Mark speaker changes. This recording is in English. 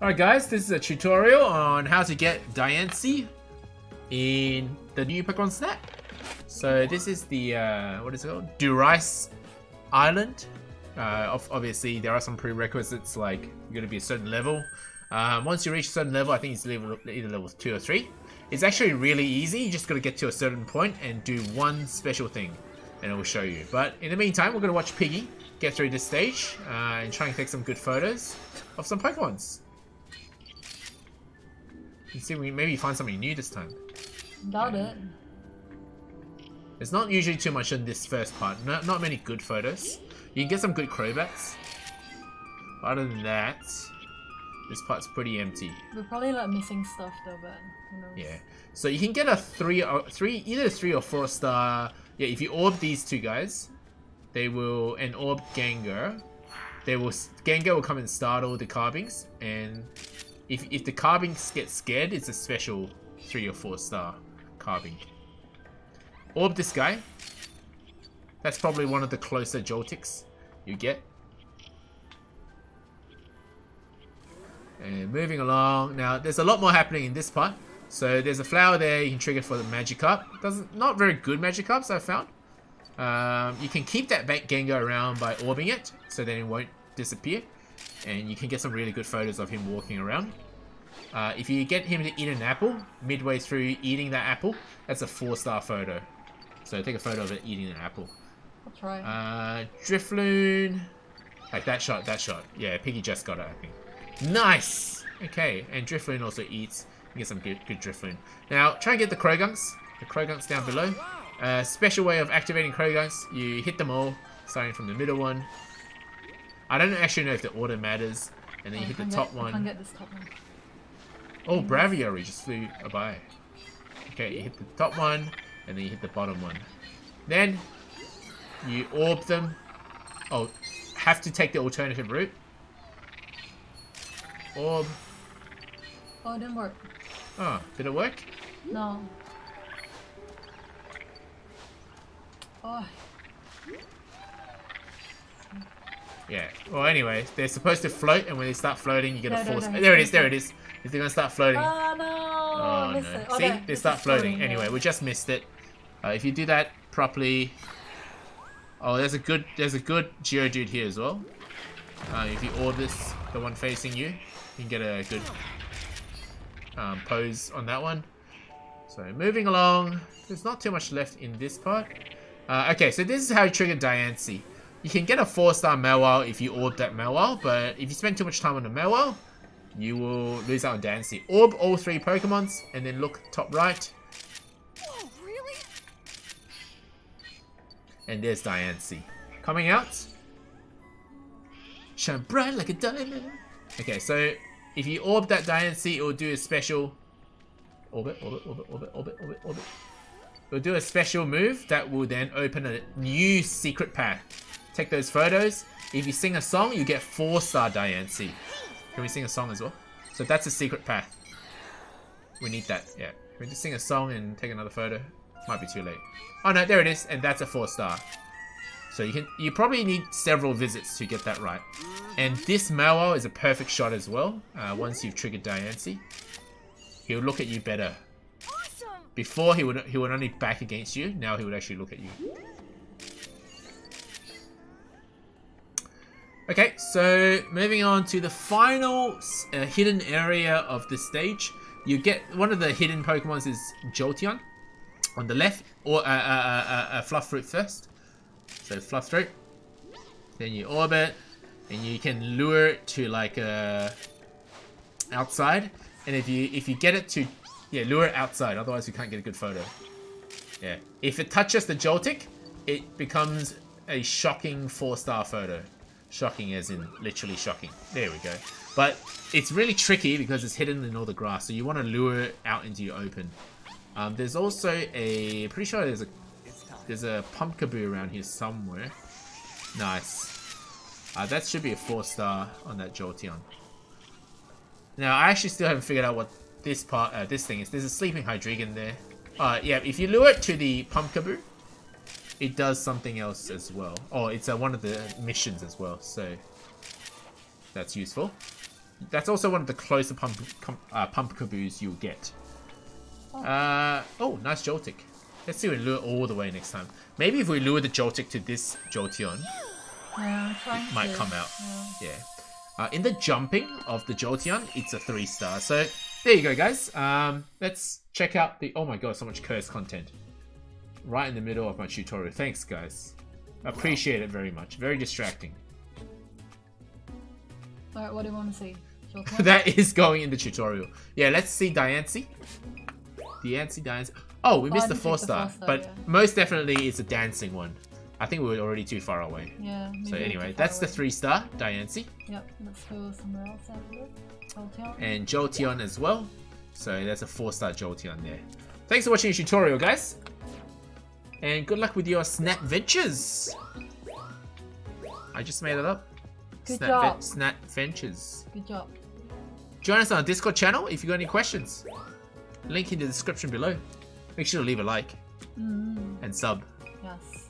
Speaker 1: Alright guys, this is a tutorial on how to get Diancie in the new Pokemon Snap. So this is the, uh, what is it called? Durice Island. Uh, obviously there are some prerequisites like you're going to be a certain level. Um, once you reach a certain level, I think it's level, either level 2 or 3. It's actually really easy, you just got to get to a certain point and do one special thing and it will show you. But in the meantime, we're going to watch Piggy get through this stage uh, and try and take some good photos of some Pokemons. Let's see we maybe find something new this time.
Speaker 2: Doubt it.
Speaker 1: It's not usually too much in this first part. Not, not many good photos. You can get some good Crobats. Other than that, this part's pretty empty.
Speaker 2: We're probably like missing stuff though, but
Speaker 1: Yeah. So you can get a three or three either three or four star. Yeah, if you orb these two guys, they will and orb Gengar. They will Gengar will come and startle the Carbinks, and if if the Carbinks get scared, it's a special three or four star Carbink. Orb this guy. That's probably one of the closer Joltiks you get. And moving along. Now, there's a lot more happening in this part. So there's a flower there you can trigger for the Magikarp. Doesn't not very good magic Magikarps I've found. Um, you can keep that bank Gengar around by orbing it, so then it won't disappear. And you can get some really good photos of him walking around. Uh, if you get him to eat an apple, midway through eating that apple, that's a 4-star photo. So take a photo of it eating an apple.
Speaker 2: I'll try.
Speaker 1: Uh, Drifloon. Like that shot, that shot. Yeah, Piggy just got it, I think. Nice! Okay, and Drifloon also eats. You get some good, good Drifloon. Now, try and get the Croagunks. The Croagunks down below. Uh, special way of activating Croagunks. You hit them all, starting from the middle one. I don't actually know if the order matters. And then you hit the top
Speaker 2: get,
Speaker 1: one.
Speaker 2: I get this top one.
Speaker 1: Oh, Braviary just flew by. Okay, you hit the top one, and then you hit the bottom one. Then, you orb them. Oh, have to take the alternative route. Orb.
Speaker 2: Oh, it didn't work.
Speaker 1: Oh, did it work?
Speaker 2: No. Oh,
Speaker 1: Yeah. Well, anyway, they're supposed to float, and when they start floating, you get
Speaker 2: No,
Speaker 1: a
Speaker 2: no,
Speaker 1: force.
Speaker 2: no,
Speaker 1: there it is. There it is. If they're gonna start floating.
Speaker 2: oh no!
Speaker 1: Oh no!
Speaker 2: it.
Speaker 1: See, they
Speaker 2: this
Speaker 1: start floating. Anyway, we just missed it. Uh, if you do that properly, oh, there's a good, there's a good Geodude here as well. Uh, if you orb this, the one facing you, you can get a good um, pose on that one. So moving along, there's not too much left in this part. Uh, okay, so this is how you trigger Diancie. You can get a 4-star Mawile if you orb that Mawile, but if you spend too much time on the Mawile, you will lose out on Diancie. Orb all three Pokemons, and then look top right,
Speaker 3: Oh, really?
Speaker 1: and there's Diancie. Coming out, shine bright like a diamond. Okay, so if you orb that Diancie, it will do a special orbit, orbit, orbit, orbit, orbit, orbit, orbit. It will do a special move that will then open a new secret path. Take those photos. If you sing a song, you get four star Diancie. Can we sing a song as well? So that's a secret path. We need that, yeah. Can we just sing a song and take another photo? Might be too late. Oh no, there it is, and that's a four star. So you can you probably need several visits to get that right. And this Mawile is a perfect shot as well. Uh, once you've triggered Diancie, he'll look at you better. Before he would he would only back against you. Now he would actually look at you. Okay, so moving on to the final uh, hidden area of the stage. You get one of the hidden Pokemons is Jolteon on the left, or uh, uh, uh, uh, Fluffruit first. So Fluffruit. Then you orbit, and you can lure it to like uh, outside. And if you if you get it to yeah lure it outside, otherwise you can't get a good photo. Yeah, if it touches the Joltik, it becomes a shocking four star photo. Shocking as in literally shocking. There we go. But it's really tricky because it's hidden in all the grass, so you want to lure it out into your open. Um, there's also a pretty sure there's a there's a pumpkaboo around here somewhere. Nice. Uh, that should be a four star on that Jolteon. Now I actually still haven't figured out what this part uh, this thing is. There's a sleeping Hydreigon there. Uh, yeah, if you lure it to the pumpkaboo, it does something else as well. Oh, it's uh, one of the missions as well, so that's useful. That's also one of the closer pump com, uh, Pumpkaboos you'll get.
Speaker 2: Oh.
Speaker 1: Uh, oh, nice Joltik. Let's see if we lure all the way next time. Maybe if we lure the Joltik to this Jolteon,
Speaker 2: Yeah, I'm
Speaker 1: might
Speaker 2: to.
Speaker 1: come out.
Speaker 2: Yeah.
Speaker 1: Yeah. Uh, in the jumping of the Jolteon, it's a three star. So there you go, guys. Um, let's check out the. Oh my god, so much curse content. Right in the middle of my tutorial. Thanks, guys. Appreciate it very much. Very distracting.
Speaker 2: Alright, what do you want to see?
Speaker 1: That is going in the tutorial. Yeah, let's see Diancie. Diancie, Diancie. Oh, we
Speaker 2: Oh,
Speaker 1: missed the four
Speaker 2: the
Speaker 1: star,
Speaker 2: four star,
Speaker 1: but
Speaker 2: yeah.
Speaker 1: most definitely it's a dancing one. I think we were already too far away.
Speaker 2: yeah.
Speaker 1: So anyway, that's the three star Diancie
Speaker 2: Yep, let's go somewhere else. Jolteon.
Speaker 1: and Jolteon as well. So that's a four star Jolteon there. Thanks for watching the tutorial, guys. And good luck with your snap ventures. I just made it up.
Speaker 2: Good
Speaker 1: snap,
Speaker 2: job.
Speaker 1: snap ventures.
Speaker 2: Good job.
Speaker 1: Join us on our Discord channel if you got any questions. Link in the description below. Make sure to leave a like
Speaker 2: Mm,
Speaker 1: and sub.
Speaker 2: yes.